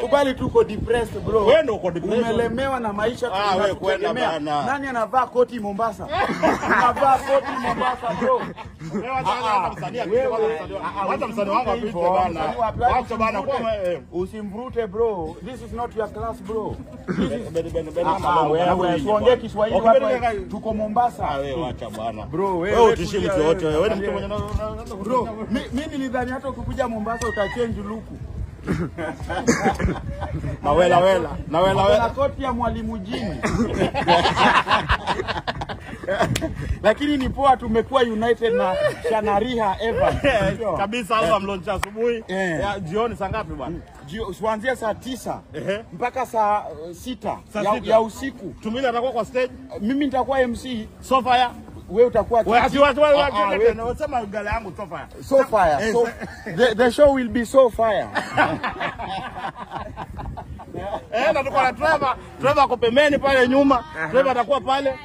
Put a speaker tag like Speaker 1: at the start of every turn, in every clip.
Speaker 1: Kubali tuko depressed bro.
Speaker 2: Wewe ndio uko depressed.
Speaker 1: Umelemewa na maisha
Speaker 2: Ah, wewe kwenda bana.
Speaker 1: Nani anavaa koti Mombasa? Anavaa koti Mombasa bro.
Speaker 2: Wewe hata msanii akija kwanza msanii wangu. Wacha msanii wangu apite bana. Wacha bana kwa wewe.
Speaker 1: Usimvurute bro. This is not your class bro. Ah, tuongee Kiswahili hapa. Tuko Mombasa.
Speaker 2: Ah, wewe acha bana.
Speaker 1: Bro, wewe
Speaker 2: utishi mtu yote
Speaker 1: wewe.
Speaker 2: ni mtu mwenye na-
Speaker 1: Bro, mi, mi nilidhani hata ukikuja Mombasa utachange luku.
Speaker 2: na wela wela. Na wela
Speaker 1: Na
Speaker 2: wela.
Speaker 1: koti ya mwalimu jini. Lakini ni poa tumekuwa united na Shanariha Evans.
Speaker 2: Kabisa album launch asubuhi.
Speaker 1: Eh.
Speaker 2: Jioni saa ngapi bwana?
Speaker 1: Jio- Kuanzia saa tisa mpaka saa uh, sita, ya, ya usiku.
Speaker 2: Tumili atakuwa kwa stage.
Speaker 1: Mimi nitakuwa MC,
Speaker 2: Sofa ya.
Speaker 1: Wewe utakuwa
Speaker 2: Wewe ati watu wewe
Speaker 1: Ah, ah, wewe-
Speaker 2: gala yangu so fire.
Speaker 1: so fire. So, the, the show will be so fire.
Speaker 2: Eh, na tuko na Trevor. Trevor ako pembeni pale nyuma. Trevor atakuwa pale.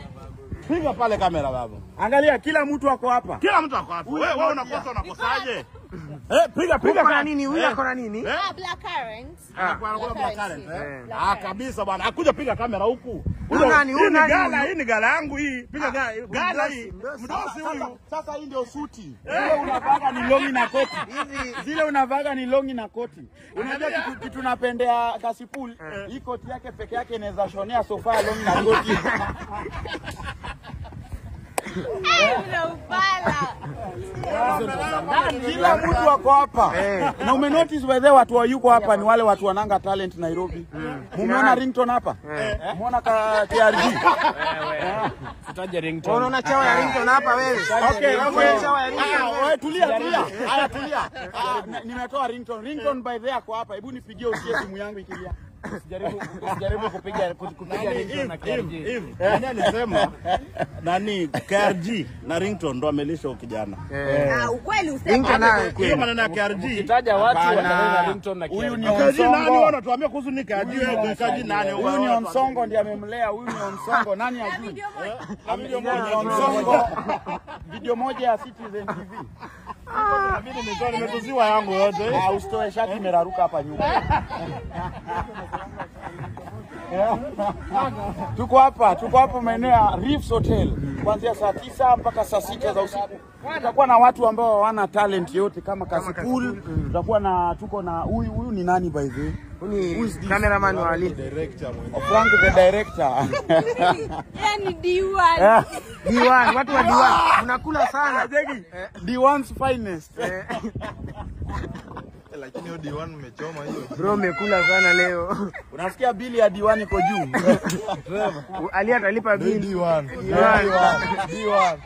Speaker 2: Piga pale kamera baba.
Speaker 1: Angalia kila mtu ako hapa.
Speaker 2: Kila mtu ako hapa. Wewe wewe unakosa unakosaje? Eh, piga piga
Speaker 3: Uko nini? Huyu ako na nini?
Speaker 2: Eh?
Speaker 4: Ah, black current.
Speaker 2: Anakuwa anakuwa
Speaker 4: Black
Speaker 2: black current, eh? Ah, kabisa bwana. Akuja piga kamera huku.
Speaker 3: Huyu nani? Huyu
Speaker 2: ni
Speaker 3: nani
Speaker 2: gala, hii ni gala yangu hii. Piga gala, gala hii. Mdosi huyu.
Speaker 1: sasa hii ndio suti. Zile unavaga ni longi na koti. Zile unavaga ni longi na koti. Unajua kitu, kitu napendea Kasipul, hii koti yake peke yake inaweza shonea sofa longi na koti.
Speaker 4: Eh.
Speaker 1: Kila mtu ako hapa. Na umenotice whether watu wa yuko hapa ni wale watu wananga talent Nairobi. Mumeona ringtone hapa? Mumeona ka KRG?
Speaker 3: Unaona chawa ya Ringtone hapa wewe?
Speaker 1: Okay,
Speaker 3: Unaona chawa ya Ringtone
Speaker 1: Ah,
Speaker 3: wewe?
Speaker 1: tulia tulia. Haya tulia. Ah, Nimetoa ringtone. Ringtone by there kwa ako hapa. Hebu nipigie usikie simu yangu ikilia.
Speaker 3: Usijaribu kupiga kupiga Ringtone na KRG.
Speaker 2: Nani alisema nani KRG na Ringtone ndo amelisha huyu kijana.
Speaker 4: Ah, ukweli useme.
Speaker 2: Hiyo maneno ya KRG.
Speaker 5: Ukitaja watu wanaweza ringtone na
Speaker 1: Huyu ni
Speaker 5: KRG.
Speaker 2: KRG nani wewe unatuambia kuhusu ni KRG wewe KRG nani?
Speaker 1: Huyu ni Onsongo ndiye amemlea. Huyu ni Onsongo. Nani ajui?
Speaker 4: Video moja.
Speaker 1: Onsongo. Video moja ya Citizen TV.
Speaker 2: Nimetuziwa yangu yote.
Speaker 1: Ah, usitoe shati imeraruka hapa nyuma. Tuko hapa, tuko hapa maeneo ya Reefs Hotel kuanzia saa tisa mpaka saa sita za usiku. Tutakuwa na watu ambao hawana talent yote kama Kasipul. Tutakuwa na tuko na huyu huyu ni nani by the way?
Speaker 3: Cameraman wa Ali.
Speaker 1: Frank the director.
Speaker 4: Yani D1.
Speaker 3: D1, watu wa D1 Unakula sana.
Speaker 1: D1's finest.
Speaker 6: lakini hiyo D1 mmechoma hiyo.
Speaker 3: Bro, umekula sana leo.
Speaker 1: Unasikia bili ya D1 iko juu.
Speaker 3: Ali atalipa bili.
Speaker 6: D1.
Speaker 3: D1.
Speaker 6: D1.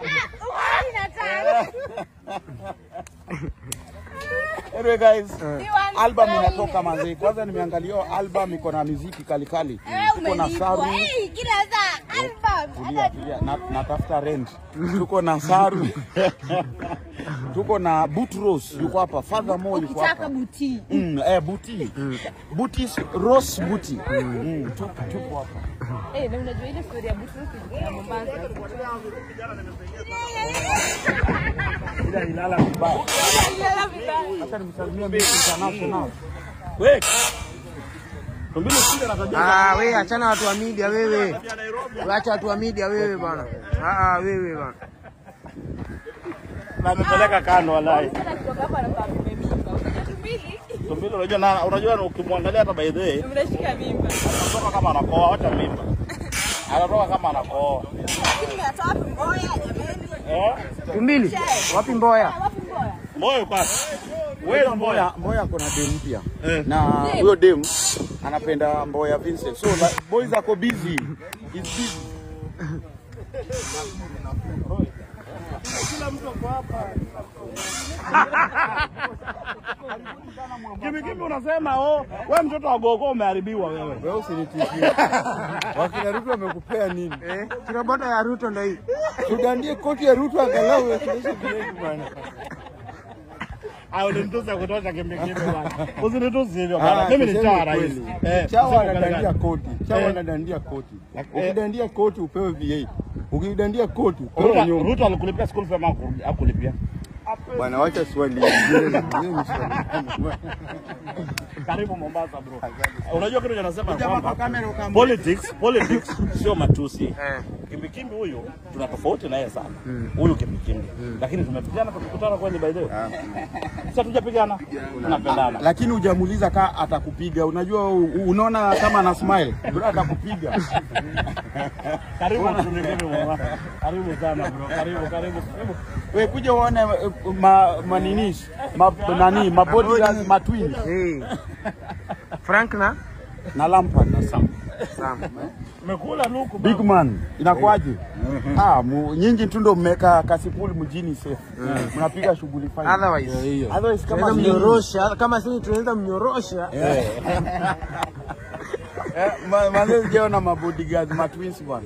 Speaker 1: Anyway guys,
Speaker 4: D1
Speaker 1: album inatoka mazee. Kwanza nimeangalia album iko na muziki kali kali.
Speaker 4: Iko
Speaker 1: Tuko na. Saru.
Speaker 4: Eh, kila za album.
Speaker 1: Na, natafuta rent. Tuko na Saru. Tuko na Butros yuko hapa. Father Mo yuko
Speaker 4: hapa.
Speaker 1: hapa.
Speaker 4: buti.
Speaker 1: Mm, eh, buti. Buti Rose Buti. Mm, tuko tuko hapa.
Speaker 4: Eh, na unajua ile story ya Butros ya Mombasa.
Speaker 1: Ila ilala vibaya.
Speaker 4: Ilala vibaya.
Speaker 1: Acha nimsalimie mimi International.
Speaker 2: Wewe. Tumbili na.
Speaker 3: Ah, wewe achana watu wa media wewe. Acha watu wa media wewe bwana. Ah, ah, wewe bwana.
Speaker 2: Na amepeleka kando walai.
Speaker 4: Unajua? Tumbili
Speaker 2: unajua unajua ukimwangalia hata by the way
Speaker 4: Unashika mimba.
Speaker 2: anatoka kama anakoa hata mimba. Anatoka kama
Speaker 4: anakoo?
Speaker 2: Eh?
Speaker 3: Tumbili. Wapi Mboya?
Speaker 4: Mboya?
Speaker 2: Moyo. Wewe
Speaker 1: Mboya,
Speaker 2: mboya.
Speaker 1: Kuna dem mpya
Speaker 2: Eh.
Speaker 1: na huyo dem anapenda Mboya Vincent, so like, boys ako busy, is busy.
Speaker 2: Kimi kimi unasema oh, we mtoto wa gogo umeharibiwa wewe.
Speaker 6: Wewe usinitishie. Wakina Ruto wamekupea nini?
Speaker 3: Eh, kirobota ya Ruto ndio hii.
Speaker 6: Tudandie koti ya Ruto angalau uwekeshe kidogo bwana.
Speaker 2: Ah, ulinituza kutosha kimi kimi bwana. Usinitusi hivyo bwana. Mimi ni chawa rais. Eh.
Speaker 6: Chawa anadandia koti. Chawa
Speaker 2: Eh.
Speaker 6: anadandia koti.
Speaker 2: eh.
Speaker 6: Ukidandia koti upewe V8. Ukidandia koti
Speaker 2: Ruto- Ruto alikulipia school fee ama haku- hakulipia?
Speaker 6: Bwana, wacha swali?
Speaker 2: Karibu Mombasa bro. Unajua kitu
Speaker 1: anasema
Speaker 2: kwamba politics politics sio matusi.
Speaker 3: Eh.
Speaker 2: Kimbikimbi huyu tuna tofauti naye sana. Huyu kimbikimbi. Lakini tumepigana tukikutana kweli by the way. Sasa tujapigana. Tunapendana.
Speaker 1: lakini hujamuuliza kaa atakupiga. Unajua unaona kama ana smile bro, atakupiga.
Speaker 2: Karibu. Karibu sana bro. Karibu karibu karibu.
Speaker 1: We kuja uone maninish ma, nani ma, nani mabodyguards matwins
Speaker 3: Hey. Frank na
Speaker 1: na Lampard na Sam.
Speaker 3: Sam.
Speaker 2: Umekula luku
Speaker 1: Big man, inakuaje? Ah, mu, nyinyi tu ndio mmeka kasipuli mjini safe. Mnapiga shughuli fine.
Speaker 3: Otherwise,
Speaker 1: Otherwise kama
Speaker 3: mnyorosha kama sisi tunaweza mnyorosha.
Speaker 1: Eh, jeo na mabodyguard matwins bwana.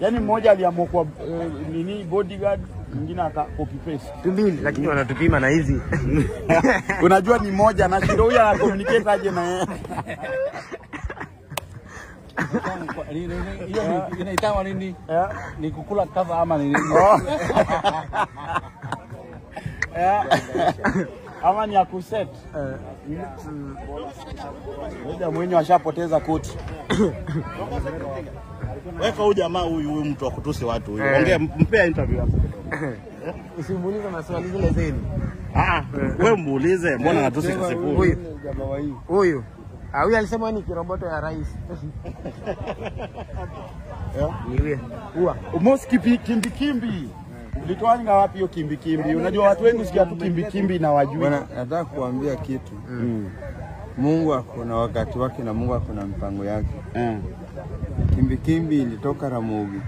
Speaker 1: Yaani mmoja aliamua kwa eh, nini bodyguard, mwingine aka copy paste.
Speaker 3: Tumbili lakini wanatupima na hizi.
Speaker 1: Unajua ni moja na shida huyu ana communicate aje na yeye.
Speaker 5: inaitwa nini?
Speaker 1: Eh?
Speaker 5: Ni kukula cover ama ni nini?
Speaker 1: Oh. Eh. Ama ni ya kuset. Moja mwenye washapoteza koti.
Speaker 2: Weka huyu jamaa huyu huyu mtu wa kutusi watu huyu.
Speaker 3: Eh.
Speaker 2: Ongea mpea interview hapo.
Speaker 3: Usimuulize maswali zile zeni.
Speaker 2: Ah, wewe muulize mbona anatusi kasipuli?
Speaker 3: Huyu
Speaker 6: Jamaa wa
Speaker 3: huyu. Ah, huyu alisema ni kiroboto ya rais. Ni huyo. Huwa.
Speaker 1: Umos kipi kimbi kimbi. Ulitoanga wapi hiyo kimbi kimbi? Unajua watu wengi sikia tu kimbi kimbi na wajui.
Speaker 6: Bwana, nataka kuambia kitu. Mungu ako na wakati wake na Mungu ako na mpango yake.
Speaker 1: kimbi
Speaker 6: kimbi ilitoka Ramogi,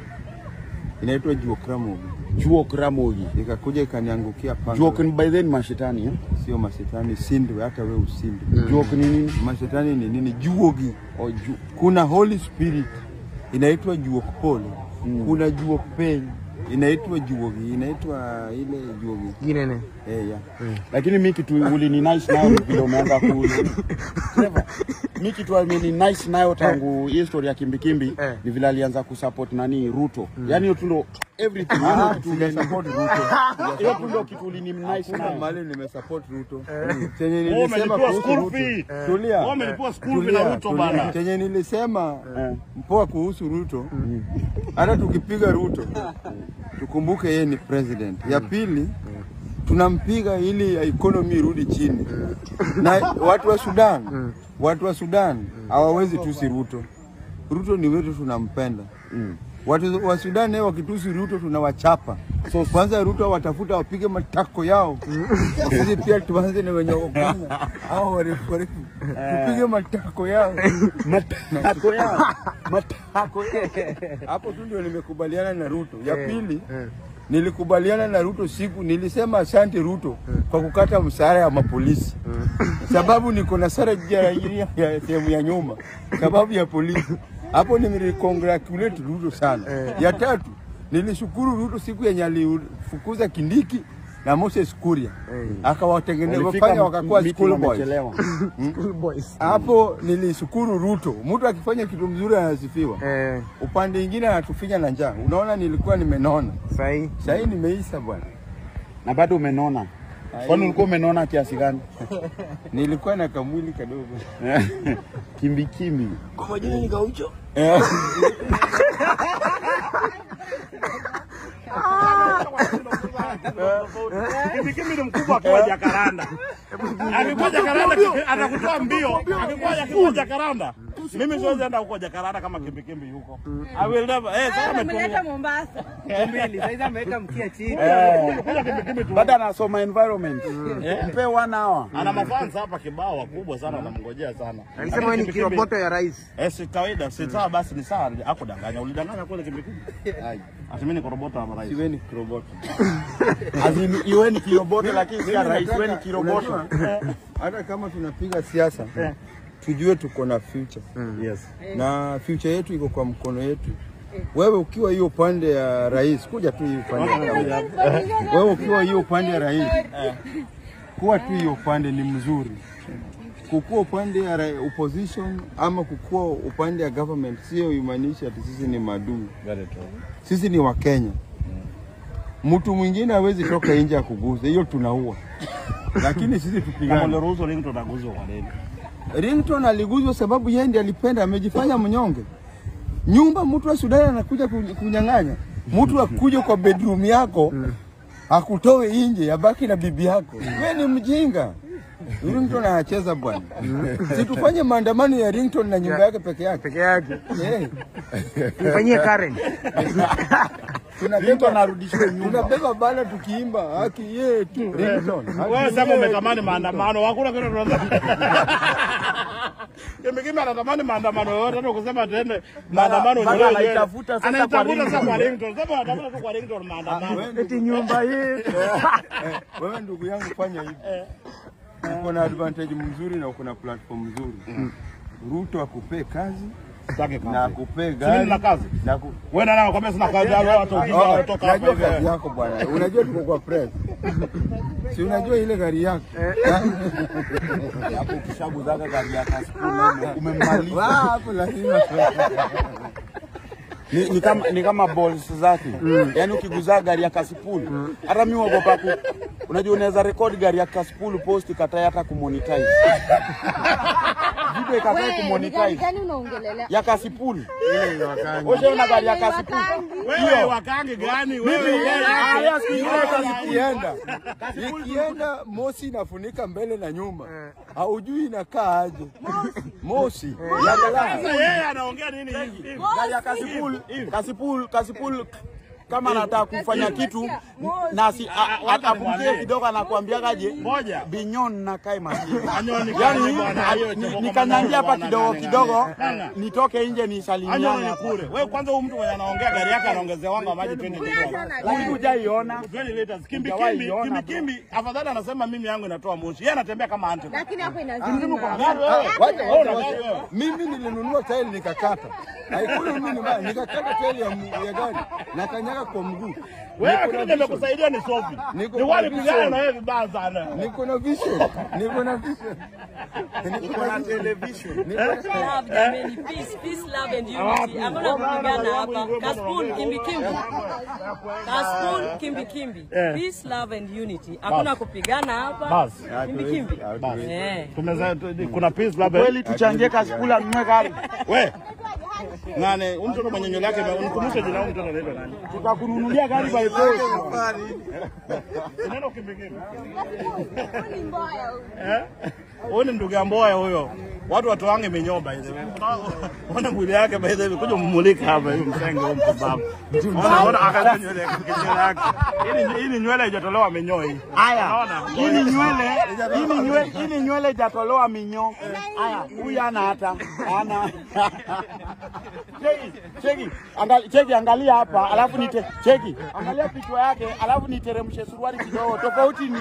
Speaker 6: inaitwa Jokra Ramogi,
Speaker 1: Juok Ramogi.
Speaker 6: ikakuja ikaniangukia panga.
Speaker 1: Juok ni by then mashetani eh?
Speaker 6: sio mashetani, sindwe, hata we usindwe.
Speaker 1: Juok ni nini?
Speaker 6: Mashetani ni nini? Juogi.
Speaker 1: o ju
Speaker 6: Kuna Holy Spirit inaitwa Juok mm. kuna Juok Peny inaitwa Juogi, inaitwa ile Juogi
Speaker 3: Ginene.
Speaker 6: eh, ya
Speaker 1: lakini mimi kitu ulini nice nayo vile umeanza ku Trevor, mimi kitu alini nice nayo tangu hii story ya kimbikimbi
Speaker 3: Eh.
Speaker 1: ni vile alianza kusupport nani Ruto. Yani hiyo tu ndo everything. Kitu ulini support Ruto. Hiyo tu kitu
Speaker 6: ulinimnice
Speaker 1: nayo.
Speaker 6: mahali nimesupport Ruto chenye nilisema
Speaker 2: umelipiwa
Speaker 6: kuhusu
Speaker 2: school fee.
Speaker 6: Tulia.
Speaker 2: Wao wamelipa school fee na Ruto bana.
Speaker 6: Chenye nilisema
Speaker 1: Eh.
Speaker 6: mpoa kuhusu Ruto, hata tukipiga Ruto tukumbuke yeye ni president. Ya pili tunampiga ili economy irudi chini, na watu wa Sudan, watu wa Sudan hawawezi tusi Ruto. Ruto ni wetu, tunampenda. Watu wa Sudan naye wakitusi Ruto tunawachapa. So kwanza Ruto watafuta wapige matako yao, sisi pia tuanze na wenye wako Kenya hao warefu warefu, tupige matako yao
Speaker 1: Matako yao. Matako
Speaker 6: hapo tu ndio nimekubaliana na Ruto. Ya pili nilikubaliana na Ruto siku nilisema asante Ruto kwa kukata msara ya mapolisi, sababu niko na sara ya ya sehemu ya nyuma, sababu ya polisi. Hapo nimerecongratulate Ruto sana. eh. Ya tatu nilishukuru Ruto siku yenye alifukuza Kindiki na Moses Kuria akawatengeneza
Speaker 1: Walifika
Speaker 6: wafanya wakakuwa school boys.
Speaker 1: wamechelewa.
Speaker 3: School boys.
Speaker 6: Hapo nilishukuru Ruto. Mtu akifanya kitu mzuri anasifiwa
Speaker 3: Eh,
Speaker 6: upande ingine anatufinya na njaa. Unaona, nilikuwa nimenona,
Speaker 3: sahi.
Speaker 6: sahii nimeisa bwana.
Speaker 1: Na bado umenona. Kwani ulikuwa umenona kiasi gani?
Speaker 6: Nilikuwa na kamwili kadogo.
Speaker 1: kimbi kimbi.
Speaker 3: Kwa majina ni Gaucho.
Speaker 2: Kimbikimbi ni mkubwa akiwa Jakaranda. Akikuwa Jakaranda atakutoa mbio. Akikuwa Jakaranda. Mimi siwezi enda huko Jakarta kama kimbikimbi yuko. I will never. Eh, sasa
Speaker 4: Ameleta
Speaker 2: ametumia.
Speaker 4: Mombasa.
Speaker 2: Kuja kimbi tu.
Speaker 1: Baada anasoma environment. Mpe one hour.
Speaker 2: Ana mafans hapa kibao wakubwa sana wanamngojea sana.
Speaker 3: Anasema wewe ni kiroboto ya rais.
Speaker 2: Eh, si kawaida, si sawa basi ni sawa. Hakudanganya. Ulidanganya kweli kimbikimbi?
Speaker 6: Ai,
Speaker 2: Ati mimi ni kiroboto ama rais.
Speaker 6: siweni kiroboto.
Speaker 1: Asimi iwe ni kiroboto lakini si rais, iwe ni kiroboto.
Speaker 6: Hata kama tunapiga siasa tujue tuko na future mm.
Speaker 2: Yes.
Speaker 6: na future yetu iko kwa mkono yetu. Wewe ukiwa hiyo upande ya rais, kuja tu hiyo upande ya rais. Wewe ukiwa hiyo upande ya rais, kuwa tu hiyo upande ni mzuri. kukua upande ya opposition ama kukua upande ya government sio imanishi ati sisi ni
Speaker 5: maduu,
Speaker 6: Sisi ni Wakenya. Mtu mwingine hawezi toka nje ya kuguza, hiyo tunaua. Lakini sisi
Speaker 2: Kama
Speaker 6: tupigane.
Speaker 2: Ringtone
Speaker 6: aliguzwa sababu yeye ndiye alipenda, amejifanya mnyonge. Nyumba mtu wa Sudan anakuja kunyang'anya, mtu akuja kwa bedroom yako akutoe nje, abaki na bibi yako. Wewe ni mjinga. Rington anacheza bwana. Situfanye maandamano ya Rington na nyumba yake peke yake.
Speaker 3: peke yake Yeah. Karen
Speaker 1: Ringtone narudishwe nyuma,
Speaker 6: tunabeba bana tukiimba haki yetu.
Speaker 2: Wewe sema umetamani maandamano, hakuna kitu tunaanza Kimikimi anatamani maandamano yote, hata kusema tuende maandamano Ndio
Speaker 1: anaitafuta sasa kwa
Speaker 2: Anaitafuta sasa kwa
Speaker 1: ringtone.
Speaker 2: Sema anatafuta tu kwa ringtone maandamano.
Speaker 3: eti nyumba
Speaker 6: Eh, wewe ndugu yangu fanya hivi. Uko na advantage mzuri na uko na platform mzuri. Ruto akupee kazi
Speaker 2: Sitaki kazi.
Speaker 6: akupee gari
Speaker 2: nina kazi. Wewe nani anakwambia sina kazi? Hao watu ukiwa
Speaker 6: Oh,
Speaker 2: hapa
Speaker 6: Najua kazi yako bwana. Unajua tuko kwa press. Si unajua ile gari yako.
Speaker 1: Hapo ukishaguzaga gari ya umemmaliza.
Speaker 6: Hapo lazima.
Speaker 1: Ni, ni kama ni kama balls zake. Yaani ukiguza gari ya Kasipul hata mimi wagopa ku unajua unaweza rekodi gari ya Kasipul post ikatae hata kumonetize. Video
Speaker 7: gari
Speaker 1: kumonetize ya kasipuli una gari ya
Speaker 7: kasipuli
Speaker 2: Wewe wakange gani? Wewe wewe
Speaker 1: haya siku ingine
Speaker 6: ikienda ikienda mosi inafunika mbele na nyuma, haujui inakaa aje. Mosi. Ya gari
Speaker 2: Sasa yeye anaongea nini hivi?
Speaker 1: gari ya kasipuli kasipuli Kasipul kama anataka kufanya kitu na si apumzie kidogo, anakuambiagaje
Speaker 2: Moja.
Speaker 1: binyon na kai maskini. Yani nikanyangia hapa kidogo kidogo, nitoke nje nisalimiane
Speaker 2: kule. Wewe kwanza huyu mtu mwenye anaongea gari yake anaongezea wanga maji 20 liters.
Speaker 1: Huyu hujaiona
Speaker 2: 20 liters. Kimbi kimbi, kimbi kimbi. Afadhali anasema mimi yangu inatoa moshi. Yeye anatembea kama ante,
Speaker 7: Lakini hapo inazima.
Speaker 2: Gari wewe.
Speaker 6: Wacha,
Speaker 2: Wewe una gari wewe.
Speaker 6: Mimi nilinunua tairi nikakata, haikuli mimi nikakata tairi ya, gari na gari nakanyaga kwa mguu.
Speaker 2: Wewe kile nimekusaidia ni sofi. Ni wale pigana na wewe vibaya sana.
Speaker 6: Niko na vision, niko na vision, niko na television, niko na
Speaker 8: Love, jamani, peace, peace, love and unity. Hakuna kupigana hapa. Kaspoon, kimbikimbi. kimbi. Kaspoon, kimbi kimbi. Peace, love and unity. Hakuna kupigana hapa.
Speaker 2: Basi.
Speaker 8: Kimbi kimbi. Eh.
Speaker 2: Tumeza kuna peace love.
Speaker 1: kweli, tuchangie Kasipul anunue gari,
Speaker 2: Wewe. Nani, huyu mtoto mwenye nywele yake unikumbushe jina huyu mtoto anaitwa nani?
Speaker 1: tutakununulia gari by post.
Speaker 2: Unaenda neno kimbi.
Speaker 7: Ni mboya huyu.
Speaker 2: Eh? Huyu ni ndugu ya Mboya huyo. Watu watoange minyoo by the way. Ona mwili yake by the way kuja mumulika hapa hivi msenge huyo mpumbavu. Ona ona akaza nywele yake. Hii ni- hii ni nywele haijatolewa minyoo hii.
Speaker 1: Haya, hii ni nywele, hii ni nywele, hii ni nywele ijatolewa minyoo. Haya, huyu ana hata ana cheki, cheki, angalia cheki, angalia hapa, alafu nite cheki, angalia kichwa yake, alafu niteremshe suruali kidogo, tofauti ni